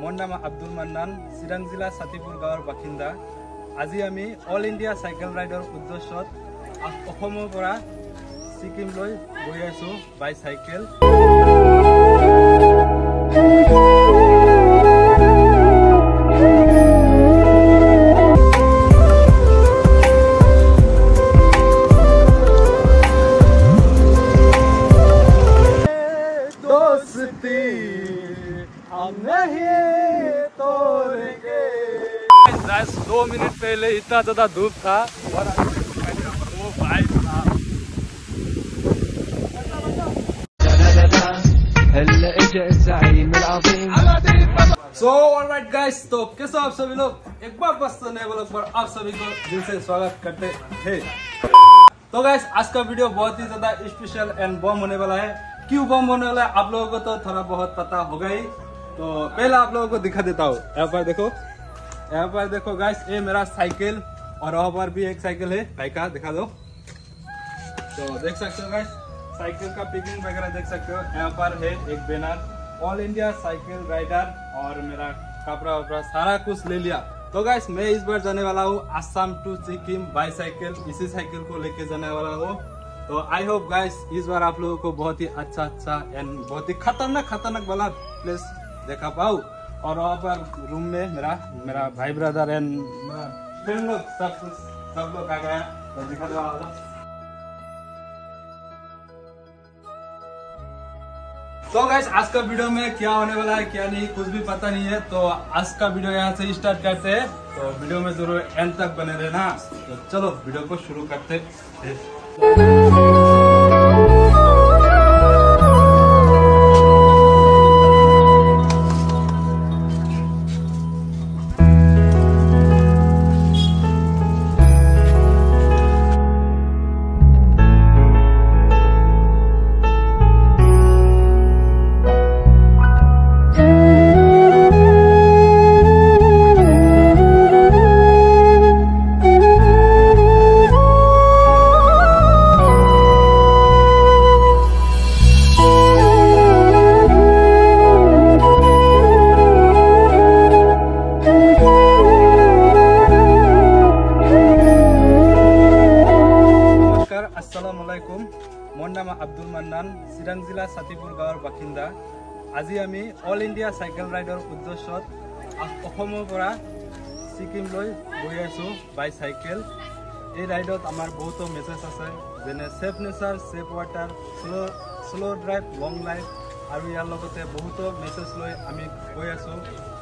মোৰ নাম আব্দুল মান্নান চিৰাং জিলা ছাতিপুৰ গাঁৱৰ বাসিন্দা। আজি আমি অল ইণ্ডিয়া চাইকেল ৰাইডৰ উদ্দেশ্যত অসমৰ পৰা ছিকিমলৈ গৈ আছোঁ বাই চাইকেল दो मिनट पहले इतना ज़्यादा धूप था। और वो भाई गाइस तो कैसे आप सभी लोग? एक बार बस तो नए ब्लॉग पर आप सभी को दिल से स्वागत करते हैं। तो गाइस आज का वीडियो बहुत ही ज़्यादा स्पेशल एंड बम होने वाला है। क्यों बम होने वाला है? आप लोगों को तो थोड़ा बहुत पता होगा ही। तो पहला आप लोगों को दिखा देता हूँ। यहाँ पर देखो। यहाँ पर देखो गाइस ये मेरा साइकिल और वहाँ पर भी एक साइकिल है। भाई का, दिखा दो। तो देख सकते हो गाइस साइकिल का पिकिंग वगैरह देख सकते हो। यहाँ पर है एक banner all India cycle rider और मेरा कपड़ा वपड़ा सारा कुछ ले लिया। तो गाइस मैं इस बार जाने वाला हूँ Assam to Sikkim by cycle इसी साइकिल को लेके जाने वाला हूँ। तो आई होप गाइस इस बार आप लोगों को बहुत ही अच्छा अच्छा एंड बहुत ही खतरनाक खतरनाक वाला प्लेस देखा पाऊँ। और वहाँ पर रूम में मेरा मेरा भाई ब्रदर एंड फ्रेंड लोग, सब सब लोग आ गए। तो दिखा आप तो गाइस आज का वीडियो में क्या होने वाला है, क्या नहीं, कुछ भी पता नहीं है। तो आज का वीडियो यहाँ से स्टार्ट करते हैं। तो वीडियो में ज़रूर एंड तक बने रहना। तो चलो वीडियो को शुरू करते हैं। আজি আমি অল ইণ্ডিয়া চাইকেল ৰাইডৰ উদ্দেশ্যত আ- অসমৰ পৰা ছিকিমলৈ গৈ আছোঁ বাই চাইকেল এই ৰাইডত আমাৰ বহুতো মেছেজ আছে যেনে ছেফ নেচাৰ ছেফ ৱাটাৰ শ্ল' শ্ল' ড্ৰাইভ লং লাইফ আৰু ইয়াৰ লগতে বহুতো মেছেজ লৈ আমি গৈ আছোঁ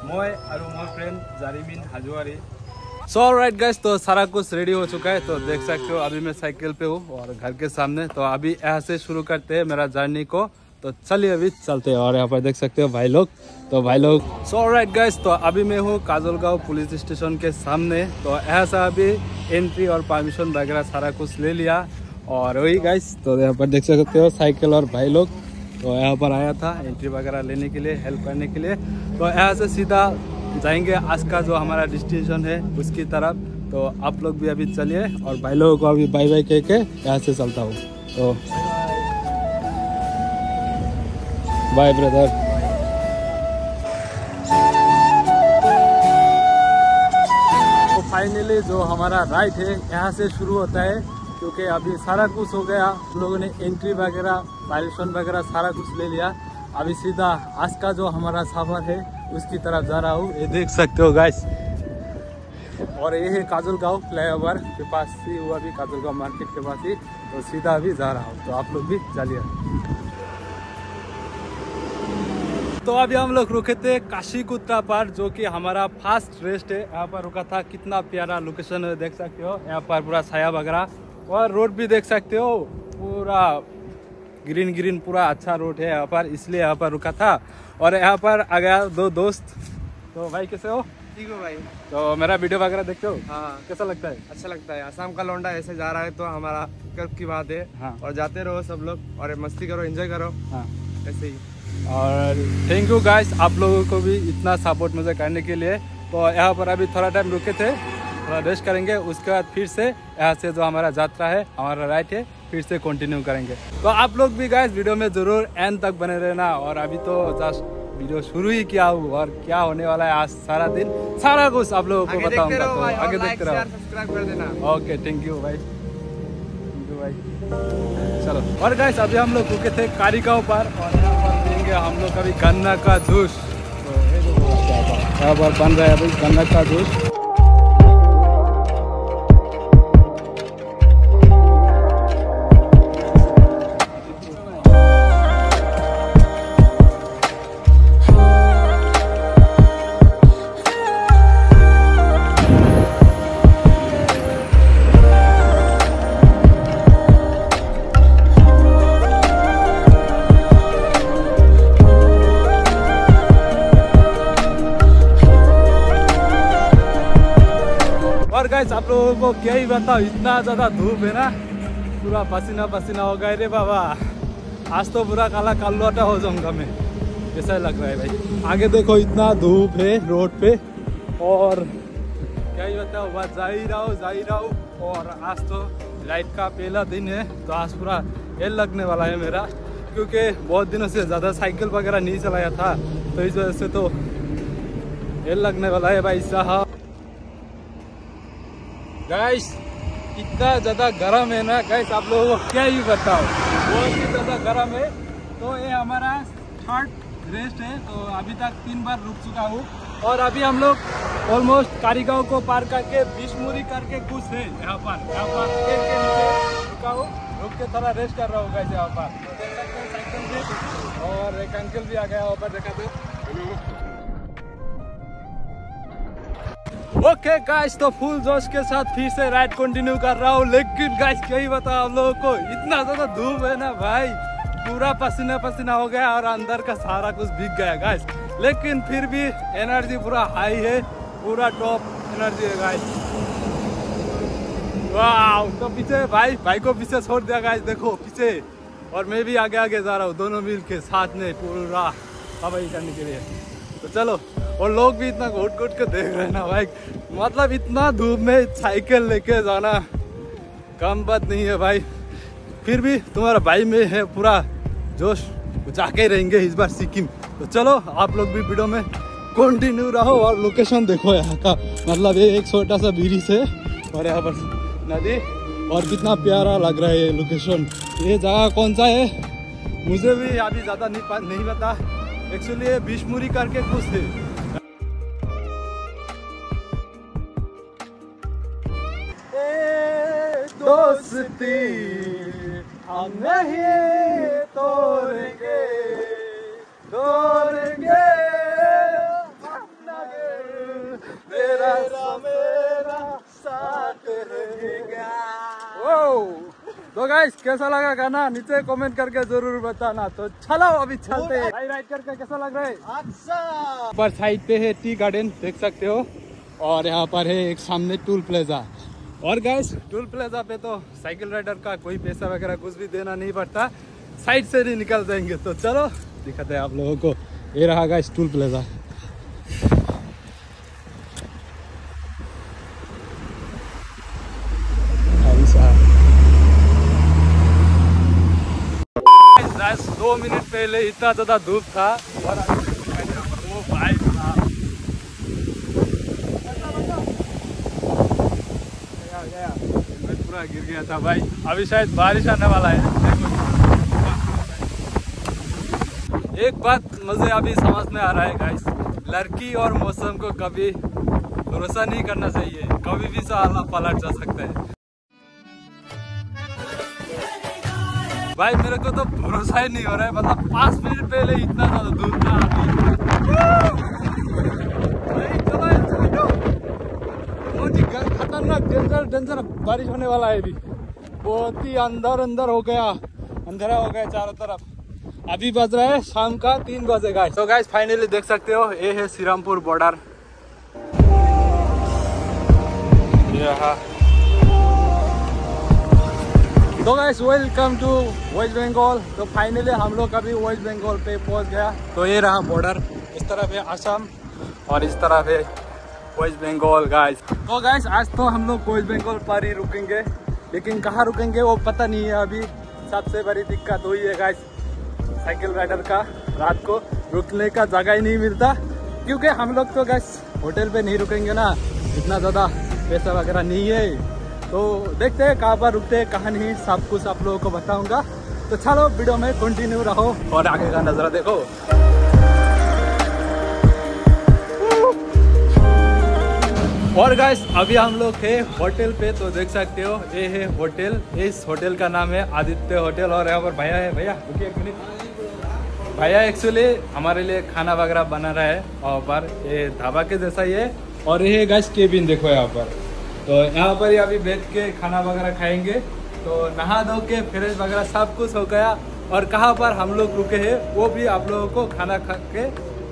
মই আৰু মোৰ friend Jarimin Hazowary so right guys तो सारा कुछ रेडी हो चुका है तो देख सकते हो अभी मैं साइकिल पे हूँ और घर के सामने तो अभी यहाँ से शुरू करते हैं मेरा जर्नी को तो चलिए अभी चलते हैं और यहाँ पर देख सकते हो भाई लोग। तो भाई लोग सो राइट गाइस तो अभी मैं हूँ काजोलगांव पुलिस स्टेशन के सामने। तो यहाँ से अभी एंट्री और परमिशन वगैरह सारा कुछ ले लिया। और वही गाइस तो यहाँ पर देख सकते हो साइकिल और भाई लोग। तो यहाँ पर आया था एंट्री वगैरह लेने के लिए हेल्प करने के लिए। तो यहाँ से सीधा जाएँगे आज का जो हमारा डेस्टिनेशन है, उसकी तरफ़। तो आप लोग भी अभी चलिए और भाई लोगों को अभी बाय बाय कह के यहाँ से चलता हूँ। तो बाय ब्रदर तो फाइनली जो हमारा राइट है यहाँ से शुरू होता है, क्योंकि अभी सारा कुछ हो गया। हम लोगों ने एंट्री वगैरह पायरेशन वगैरह सारा कुछ ले लिया। अभी सीधा आज का जो हमारा सफ़र है, उसकी तरफ़ जा रहा हूँ। ये देख सकते हो गाइस और ये है काजल गाँव फ्लाई ओवर के पास ही हुआ भी काजल गाँव मार्केट के पास ही। तो सीधा अभी जा रहा हूँ। तो आप लोग भी चलिए तो अभी हम लोग रुके थे काशी कुत्ता पर जो कि हमारा फास्ट रेस्ट है। यहाँ पर रुका था कितना प्यारा लोकेशन है देख सकते हो। यहाँ पर पूरा छाया वगैरह और रोड भी देख सकते हो। पूरा ग्रीन ग्रीन पूरा अच्छा रोड है यहाँ पर इसलिए यहाँ पर रुका था। और यहाँ पर आ गया दो दोस्त। तो भाई कैसे हो? ठीक हो भाई। तो मेरा वीडियो वगैरह देखते हो? हाँ। कैसा लगता है? अच्छा लगता है। आसाम का लौंडा ऐसे जा रहा है तो हमारा गर्व की बात है। हाँ। और जाते रहो सब लोग और मस्ती करो एंजॉय करो। हाँ। ऐसे ही। और थैंक यू गाइस आप लोगों को भी इतना सपोर्ट मुझे करने के लिए। तो यहाँ पर अभी थोड़ा टाइम रुके थे थोड़ा रेस्ट करेंगे उसके बाद फिर से यहाँ से जो हमारा यात्रा है हमारा राइट है फिर से कंटिन्यू करेंगे। तो आप लोग भी गाइस वीडियो में ज़रूर एंड तक बने रहना। और अभी तो जस्ट वीडियो शुरू ही किया हूँ और क्या होने वाला है आज सारा दिन सारा कुछ आप लोगों को बताऊँगा तो आगे देखते रहो। कर देना। ओके थैंक यू भाई। थैंक यू भाई। चलो और गाइस अभी हम लोग रुके थे कारिगांव पर और यहाँ देंगे हम लोग अभी गन्ना का जूस। तो बन रहा है अभी गन्ना का जूस। और गाइस आप लोगों को क्या ही बताओ इतना ज़्यादा धूप है ना। पूरा पसीना पसीना हो गया रे बाबा। आज तो पूरा काला कालुआटा हो जाऊँगा मैं। ऐसा लग रहा है भाई? आगे देखो, इतना धूप है रोड पे। और क्या ही बताओ बस जा ही रहा हूँ, जा ही रहा हूँ। और आज तो लाइट का पहला दिन है तो आज पूरा एल लगने वाला है मेरा। क्योंकि बहुत दिनों से ज़्यादा साइकिल वगैरह नहीं चलाया था तो इस वजह से तो एल लगने वाला है भाई साहब। गाइस इतना ज़्यादा गर्म है ना गाइस आप लोगों को क्या ही बताओ बहुत ही ज़्यादा गर्म है। तो ये हमारा थर्ड रेस्ट है। तो अभी तक तीन बार रुक चुका हूँ। और अभी हम लोग ऑलमोस्ट कारीगांव को पार करके बिशमुरी करके कुछ है। यहाँ पर यहाँ पर। रुका हूँ। रुक के थोड़ा रेस्ट कर रहा हूँ गाइस यहाँ पर। और एक अंकल भी आ गया, वहाँ पर देखा तो। ओके गाइस तो फुल जोश के साथ फिर से राइड कंटिन्यू कर रहा हूँ। लेकिन गाइस क्या ही बताओ आप लोगों को? इतना ज़्यादा धूप है ना भाई। पूरा पसीना पसीना हो गया और अंदर का सारा कुछ भीग गया गाइस लेकिन फिर भी एनर्जी पूरा हाई है। पूरा टॉप एनर्जी है गाइस वाह तो पीछे भाई भाई को पीछे छोड़ दिया गाइस देखो, पीछे। और मैं भी आगे आगे जा रहा हूँ, दोनों मिल के साथ में पूरा हवाई करने के लिए। तो चलो। और लोग भी इतना घुट घुट के देख रहे हैं ना भाई। मतलब इतना धूप में साइकिल लेके जाना कम बात नहीं है भाई। फिर भी तुम्हारा भाई में है पूरा जोश, जाके रहेंगे इस बार सिक्किम। तो चलो, आप लोग भी वीडियो में कंटिन्यू रहो और लोकेशन देखो यहाँ का। मतलब ये एक छोटा सा ब्रिज है और यहाँ पर नदी। और कितना प्यारा लग रहा है ये लोकेशन ये जगह कौन सा है? मुझे भी अभी ज़्यादा नहीं नहीं पता। एक्चुअली ये बिशमुरी करके कुछ है। दोस्ती हम नहीं तोड़ेंगे तोड़ेंगे। तेरा मेरा साथ रहेगा। तो गाइस कैसा लगा गाना? नीचे कमेंट करके ज़रूर बताना। तो चलो अभी चलते हैं। भाई राइड करके कैसा लग रहा है? अच्छा। पर साइड पे है टी गार्डन देख सकते हो। और यहाँ पर है एक सामने टूल प्लेजा और गाइस टूल प्लेजा पे तो साइकिल राइडर का कोई पैसा वगैरह कुछ भी देना नहीं पड़ता। साइड से ही निकल जाएँगे तो चलो, दिखाते हैं आप लोगों को। ये रहा गाइस टूल प्लेजा। दो मिनट पहले इतना ज़्यादा धूप था। और वो भाई साहब गया, गया। मैं पूरा गिर गया था भाई। अभी शायद बारिश आने वाला है। एक बात मुझे अभी समझ में आ रहा है गाइस लड़की और मौसम को कभी भरोसा नहीं करना चाहिए। कभी भी साला पलट जा सकता है। भाई, मेरे को तो भरोसा ही नहीं हो रहा है। मतलब पाँच मिनट पहले इतना ज़्यादा दूर था भाई, चलो यार, चलो, चलो। बहुत ही खतरनाक डेंजर डेंजर बारिश होने वाला है अभी। बहुत ही अंदर अंदर हो गया। अंधेरा हो गया चारों तरफ़। अभी बज रहा है शाम का तीन बजे गाइस तो गाइस फाइनली देख सकते हो, ये है श्रीरामपुर बॉर्डर तो guys welcome to West Bengal तो फाइनली हम लोग अभी वेस्ट बंगाल पे पहुँच गया। तो ये रहा बॉर्डर इस तरफ़ है असम और इस तरफ़ है वेस्ट बंगाल गाइस तो गाइस आज तो हम लोग वेस्ट बंगाल पर ही रुकेंगे। लेकिन कहाँ रुकेंगे वो पता नहीं है अभी। सबसे बड़ी दिक्कत हुई है गाइस साइकिल राइडर का रात को रुकने का जगह ही नहीं मिलता। क्योंकि हम लोग तो गैस होटल पे नहीं रुकेंगे ना। इतना ज़्यादा पैसा वगैरह नहीं है। तो देखते हैं कहाँ पर रुकते हैं, कहाँ नहीं। सब कुछ आप लोगों को बताऊँगा। तो चलो वीडियो में कंटिन्यू रहो और आगे का नज़ारा देखो। और गाइस अभी हम लोग है होटल पे तो देख सकते हो, ये है होटल। इस होटल का नाम है आदित्य होटल, और यहाँ पर भैया है। भैया एक मिनट। भैया एक्चुअली हमारे लिए खाना वगैरह बना रहा है, और पर ये ढाबा के जैसा ही है। और ये गाइस केबिन देखो यहाँ पर। तो यहाँ पर ही अभी बैठ के खाना वगैरह खाएँगे। तो नहा धो के फ्रेश वगैरह सब कुछ हो गया। और कहाँ पर हम लोग रुके हैं, वो भी आप लोगों को खाना खा के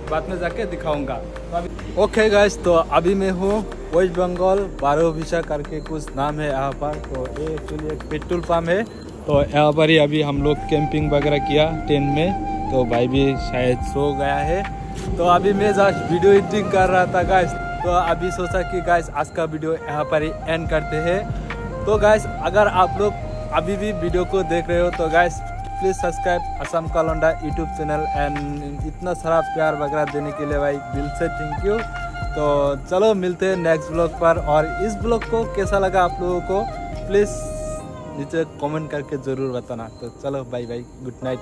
बाद में जाके दिखाऊँगा। तो अभी ओके गाइस तो अभी मैं हूँ वेस्ट बंगाल, बारो विशा करके कुछ नाम है यहाँ पर। तो ये एक्चुअली एक पेट्रोल पम्प है। तो यहाँ पर ही अभी हम लोग कैंपिंग वगैरह किया टेंट में। तो भाई भी शायद सो गया है। तो अभी मैं जस्ट वीडियो एडिटिंग कर रहा था गाइस तो अभी सोचा कि गाइस आज का वीडियो यहाँ पर ही एंड करते हैं। तो गाइस अगर आप लोग अभी भी वीडियो को देख रहे हो तो गाइस प्लीज़ सब्सक्राइब असम कालोंडा यूट्यूब चैनल एंड इतना सारा प्यार वगैरह देने के लिए भाई, दिल से थैंक यू तो चलो, मिलते हैं नेक्स्ट ब्लॉग पर। और इस ब्लॉग को कैसा लगा आप लोगों को? प्लीज़ नीचे कमेंट करके ज़रूर बताना। तो चलो बाय बाय गुड नाइट